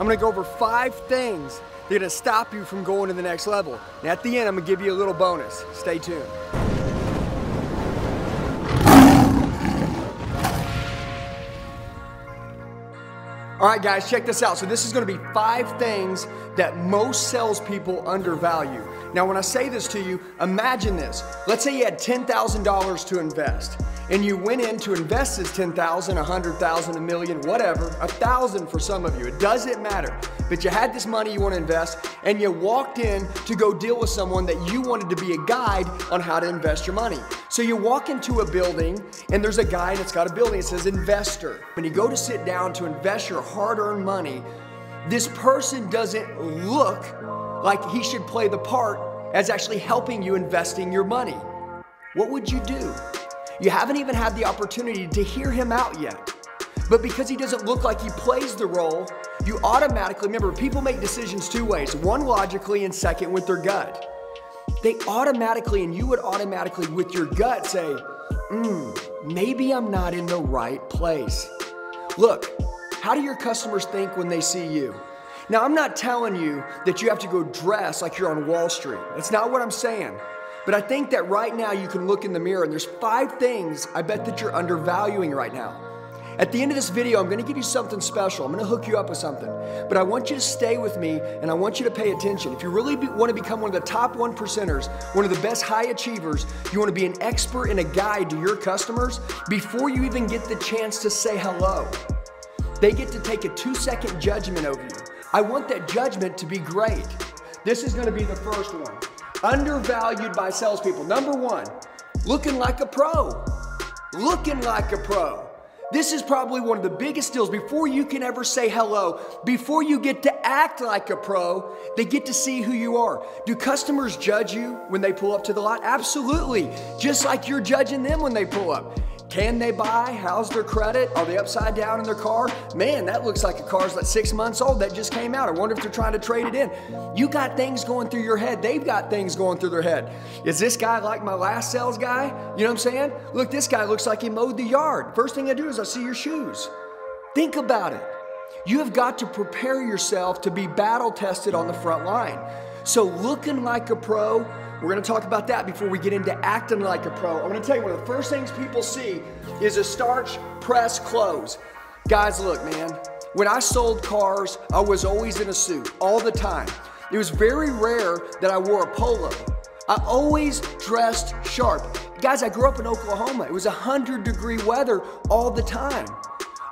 I'm gonna go over five things that are gonna stop you from going to the next level. And at the end, I'm gonna give you a little bonus. Stay tuned. All right, guys, check this out. So, this is gonna be five things that most salespeople undervalue. Now, when I say this to you, imagine this. Let's say you had $10,000 to invest and you went in to invest this 10,000, 100,000, a million, whatever, a thousand for some of you. It doesn't matter. But you had this money you want to invest and you walked in to go deal with someone that you wanted to be a guide on how to invest your money. So you walk into a building and there's a guy that's got a building that says investor. When you go to sit down to invest your hard-earned money, this person doesn't look like he should play the part as actually helping you investing your money. What would you do? You haven't even had the opportunity to hear him out yet. But because he doesn't look like he plays the role, you automatically, remember, people make decisions two ways one logically, and second with their gut. They automatically, and you would automatically with your gut say, hmm, maybe I'm not in the right place. Look, how do your customers think when they see you? Now, I'm not telling you that you have to go dress like you're on Wall Street. That's not what I'm saying. But I think that right now you can look in the mirror and there's five things I bet that you're undervaluing right now. At the end of this video, I'm gonna give you something special. I'm gonna hook you up with something. But I want you to stay with me and I want you to pay attention. If you really be, wanna become one of the top one percenters, one of the best high achievers, you wanna be an expert and a guide to your customers before you even get the chance to say hello. They get to take a two second judgment over you. I want that judgment to be great. This is gonna be the first one undervalued by salespeople. Number one, looking like a pro. Looking like a pro. This is probably one of the biggest deals. Before you can ever say hello, before you get to act like a pro, they get to see who you are. Do customers judge you when they pull up to the lot? Absolutely. Just like you're judging them when they pull up. Can they buy? How's their credit? Are they upside down in their car? Man, that looks like a car's like six months old that just came out. I wonder if they're trying to trade it in. You got things going through your head. They've got things going through their head. Is this guy like my last sales guy? You know what I'm saying? Look, this guy looks like he mowed the yard. First thing I do is I see your shoes. Think about it. You have got to prepare yourself to be battle tested on the front line. So, looking like a pro, we're gonna talk about that before we get into acting like a pro. I'm gonna tell you one of the first things people see is a starch press close. Guys, look, man, when I sold cars, I was always in a suit all the time. It was very rare that I wore a polo. I always dressed sharp. Guys, I grew up in Oklahoma. It was 100 degree weather all the time.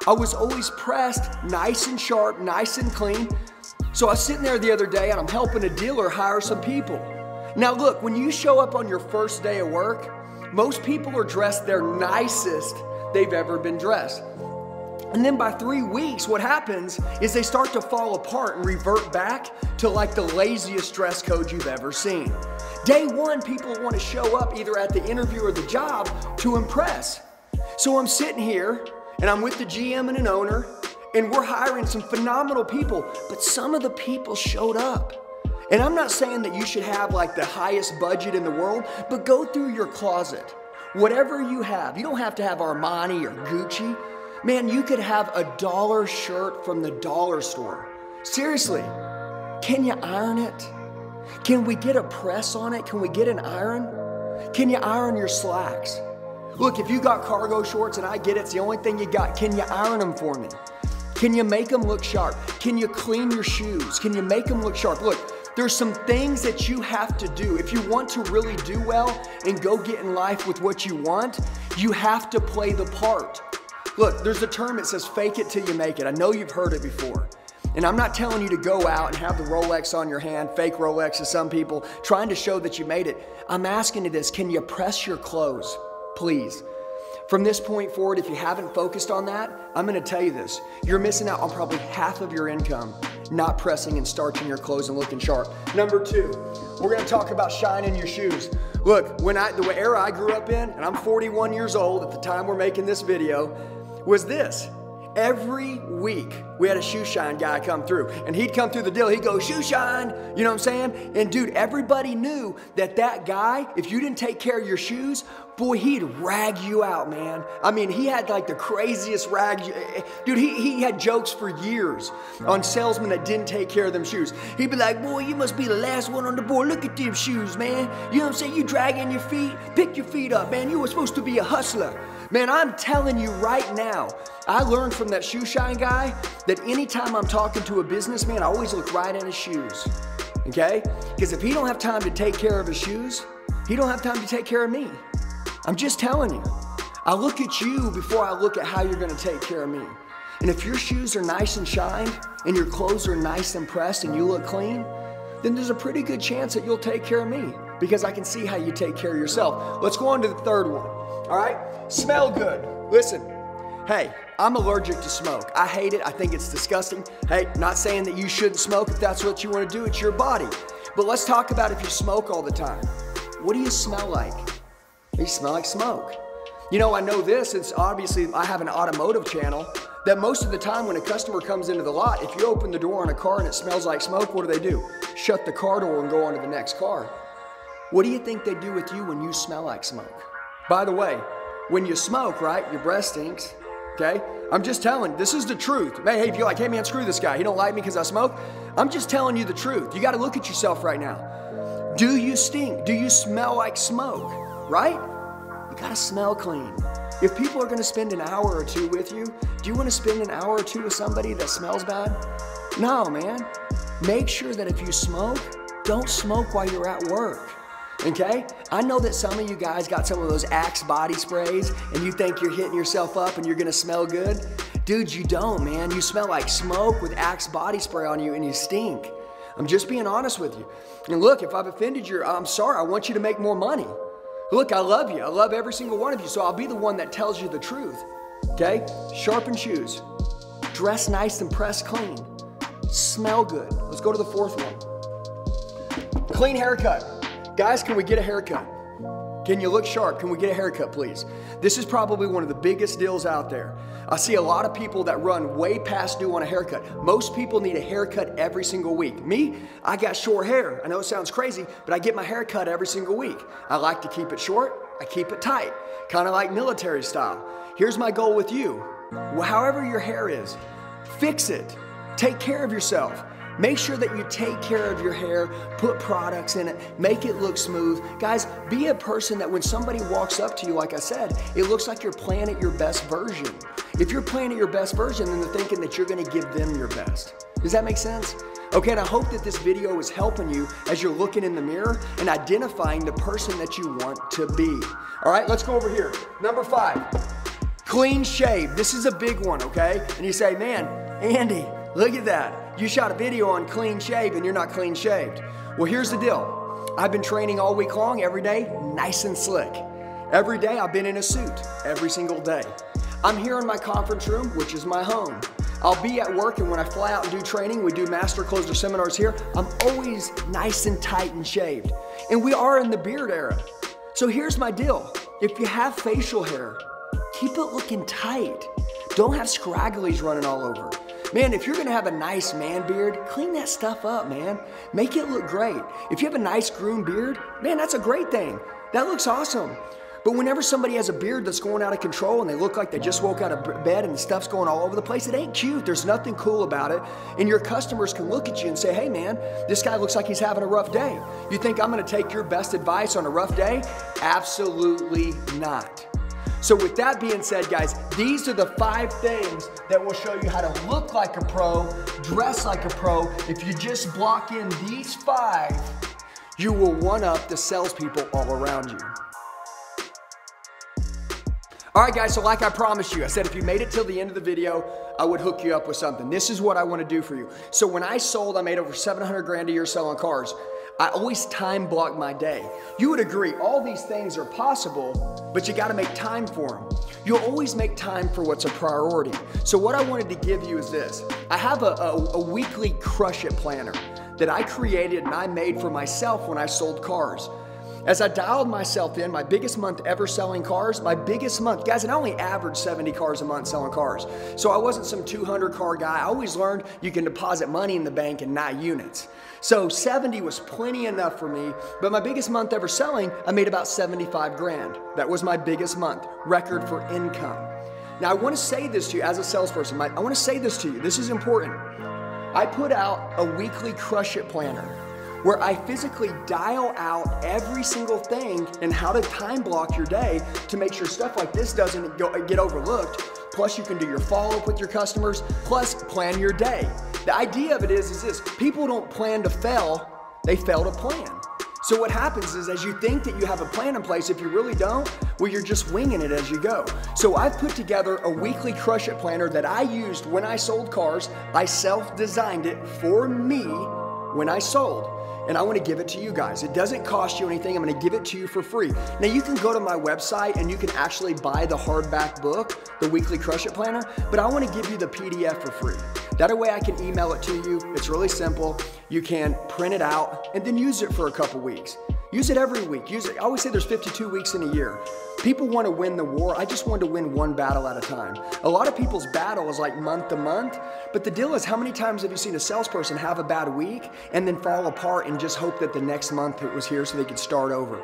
I was always pressed nice and sharp, nice and clean. So I was sitting there the other day and I'm helping a dealer hire some people. Now, look, when you show up on your first day of work, most people are dressed their nicest they've ever been dressed. And then by three weeks, what happens is they start to fall apart and revert back to like the laziest dress code you've ever seen. Day one, people want to show up either at the interview or the job to impress. So I'm sitting here and I'm with the GM and an owner, and we're hiring some phenomenal people, but some of the people showed up. And I'm not saying that you should have like the highest budget in the world, but go through your closet. Whatever you have, you don't have to have Armani or Gucci. Man, you could have a dollar shirt from the dollar store. Seriously, can you iron it? Can we get a press on it? Can we get an iron? Can you iron your slacks? Look, if you got cargo shorts and I get it, it's the only thing you got. Can you iron them for me? Can you make them look sharp? Can you clean your shoes? Can you make them look sharp? Look, there's some things that you have to do. If you want to really do well and go get in life with what you want, you have to play the part. Look, there's a term that says fake it till you make it. I know you've heard it before. And I'm not telling you to go out and have the Rolex on your hand, fake Rolex to some people, trying to show that you made it. I'm asking you this can you press your clothes, please? From this point forward, if you haven't focused on that, I'm gonna tell you this you're missing out on probably half of your income not pressing and starching your clothes and looking sharp. Number two, we're gonna talk about shining your shoes. Look, when I, the era I grew up in, and I'm 41 years old at the time we're making this video, was this. Every week, we had a shoe shine guy come through, and he'd come through the deal. He'd go, Shoe shine, you know what I'm saying? And dude, everybody knew that that guy, if you didn't take care of your shoes, boy, he'd rag you out, man. I mean, he had like the craziest rag. Dude, he, he had jokes for years on salesmen that didn't take care of them shoes. He'd be like, boy, you must be the last one on the board. Look at them shoes, man. You know what I'm saying? You dragging your feet, pick your feet up, man. You were supposed to be a hustler. Man, I'm telling you right now, I learned from that shoe shine guy that anytime I'm talking to a businessman, I always look right at his shoes. Okay? Because if he don't have time to take care of his shoes, he don't have time to take care of me. I'm just telling you. I look at you before I look at how you're gonna take care of me. And if your shoes are nice and shined, and your clothes are nice and pressed, and you look clean, then there's a pretty good chance that you'll take care of me because I can see how you take care of yourself. Let's go on to the third one. All right? Smell good. Listen, hey, I'm allergic to smoke. I hate it. I think it's disgusting. Hey, not saying that you shouldn't smoke if that's what you want to do, it's your body. But let's talk about if you smoke all the time. What do you smell like? You smell like smoke. You know, I know this, it's obviously, I have an automotive channel that most of the time when a customer comes into the lot, if you open the door on a car and it smells like smoke, what do they do? Shut the car door and go on to the next car. What do you think they do with you when you smell like smoke? By the way, when you smoke, right, your breath stinks. Okay? I'm just telling, this is the truth. Hey, if you're like, hey man, screw this guy, he don't like me because I smoke. I'm just telling you the truth. You got to look at yourself right now. Do you stink? Do you smell like smoke? Right? You got to smell clean. If people are going to spend an hour or two with you, do you want to spend an hour or two with somebody that smells bad? No, man. Make sure that if you smoke, don't smoke while you're at work. Okay? I know that some of you guys got some of those Axe body sprays and you think you're hitting yourself up and you're gonna smell good. Dude, you don't, man. You smell like smoke with Axe body spray on you and you stink. I'm just being honest with you. And look, if I've offended you, I'm sorry. I want you to make more money. Look, I love you. I love every single one of you, so I'll be the one that tells you the truth. Okay? Sharpen shoes. Dress nice and press clean. Smell good. Let's go to the fourth one. Clean haircut. Guys, can we get a haircut? Can you look sharp? Can we get a haircut, please? This is probably one of the biggest deals out there. I see a lot of people that run way past due on a haircut. Most people need a haircut every single week. Me, I got short hair. I know it sounds crazy, but I get my hair cut every single week. I like to keep it short, I keep it tight, kind of like military style. Here's my goal with you. However your hair is, fix it. Take care of yourself. Make sure that you take care of your hair, put products in it, make it look smooth. Guys, be a person that when somebody walks up to you, like I said, it looks like you're playing at your best version. If you're playing at your best version, then they're thinking that you're gonna give them your best. Does that make sense? Okay, and I hope that this video is helping you as you're looking in the mirror and identifying the person that you want to be. All right, let's go over here. Number five, clean shave. This is a big one, okay? And you say, man, Andy, look at that. You shot a video on clean shave and you're not clean shaved. Well, here's the deal. I've been training all week long, every day, nice and slick. Every day I've been in a suit, every single day. I'm here in my conference room, which is my home. I'll be at work and when I fly out and do training, we do master closer seminars here, I'm always nice and tight and shaved. And we are in the beard era. So here's my deal. If you have facial hair, keep it looking tight. Don't have scragglies running all over. Man, if you're gonna have a nice man beard, clean that stuff up, man. Make it look great. If you have a nice groomed beard, man, that's a great thing. That looks awesome. But whenever somebody has a beard that's going out of control and they look like they just woke out of bed and the stuff's going all over the place, it ain't cute. There's nothing cool about it. And your customers can look at you and say, hey man, this guy looks like he's having a rough day. You think I'm gonna take your best advice on a rough day? Absolutely not. So, with that being said, guys, these are the five things that will show you how to look like a pro, dress like a pro. If you just block in these five, you will one up the salespeople all around you. All right, guys, so like I promised you, I said if you made it till the end of the video, I would hook you up with something. This is what I want to do for you. So when I sold, I made over 700 grand a year selling cars. I always time block my day. You would agree, all these things are possible, but you got to make time for them. You'll always make time for what's a priority. So, what I wanted to give you is this I have a, a, a weekly crush it planner that I created and I made for myself when I sold cars. As I dialed myself in, my biggest month ever selling cars, my biggest month, guys, and I only averaged 70 cars a month selling cars. So I wasn't some 200 car guy. I always learned you can deposit money in the bank and not units. So 70 was plenty enough for me, but my biggest month ever selling, I made about 75 grand. That was my biggest month, record for income. Now I want to say this to you as a salesperson. I want to say this to you. This is important. I put out a weekly crush it planner where I physically dial out every single thing and how to time block your day to make sure stuff like this doesn't go, get overlooked. Plus, you can do your follow up with your customers, plus, plan your day. The idea of it is, is this people don't plan to fail, they fail to plan. So what happens is as you think that you have a plan in place, if you really don't, well, you're just winging it as you go. So I've put together a weekly crush it planner that I used when I sold cars. I self-designed it for me when I sold and I want to give it to you guys. It doesn't cost you anything. I'm going to give it to you for free. Now you can go to my website and you can actually buy the hardback book, the weekly Crush It Planner, but I want to give you the PDF for free. That way I can email it to you. It's really simple. You can print it out and then use it for a couple weeks. Use it every week. Use it. I always say there's 52 weeks in a year. People want to win the war. I just want to win one battle at a time. A lot of people's battle is like month to month, but the deal is how many times have you seen a salesperson have a bad week and then fall apart and just hope that the next month it was here so they could start over?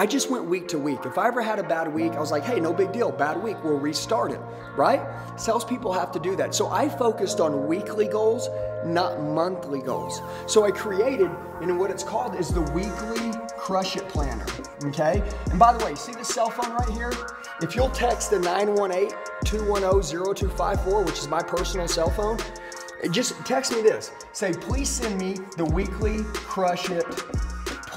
I just went week to week. If I ever had a bad week, I was like, hey, no big deal, bad week, we'll restart it, right? Salespeople have to do that. So I focused on weekly goals, not monthly goals. So I created, and what it's called is the weekly Crush It Planner, okay? And by the way, see this cell phone right here? If you'll text the 918-210-0254, which is my personal cell phone, just text me this. Say, please send me the weekly Crush It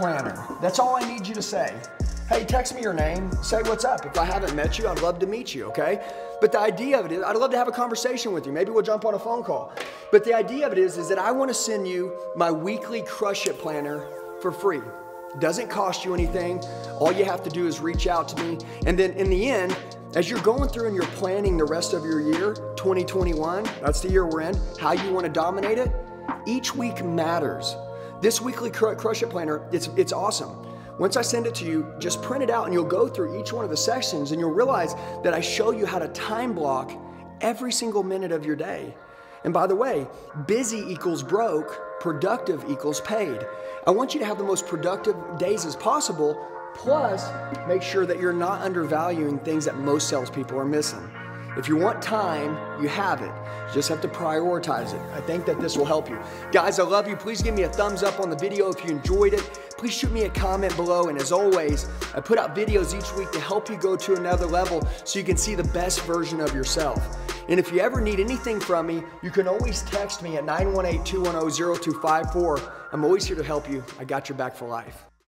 planner. That's all I need you to say. Hey, text me your name, say what's up. If I haven't met you, I'd love to meet you, okay? But the idea of it is, I'd love to have a conversation with you. Maybe we'll jump on a phone call. But the idea of it is, is that I want to send you my weekly Crush It planner for free. Doesn't cost you anything. All you have to do is reach out to me. And then in the end, as you're going through and you're planning the rest of your year, 2021, that's the year we're in, how you want to dominate it, each week matters. This weekly Crush It Planner, it's, it's awesome. Once I send it to you, just print it out and you'll go through each one of the sections and you'll realize that I show you how to time block every single minute of your day. And by the way, busy equals broke, productive equals paid. I want you to have the most productive days as possible, plus make sure that you're not undervaluing things that most salespeople are missing. If you want time, you have it. You just have to prioritize it. I think that this will help you. Guys, I love you. Please give me a thumbs up on the video if you enjoyed it. Please shoot me a comment below. And as always, I put out videos each week to help you go to another level so you can see the best version of yourself. And if you ever need anything from me, you can always text me at 918 210 0254. I'm always here to help you. I got your back for life.